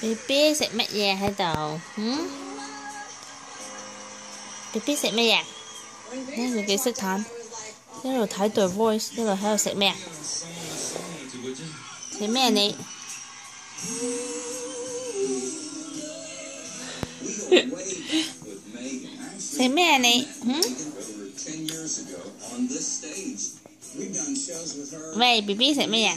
Pipi sẽ mẹ già hay tàu hmm? Pipi sẽ mẹ già. Nên là cái sức thắm Nên là thái tuổi voice Nên là hay là sẽ mẹ. Sẽ mẹ này Sẽ mẹ này hmm? Vậy Pipi sẽ mẹ già.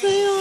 see you.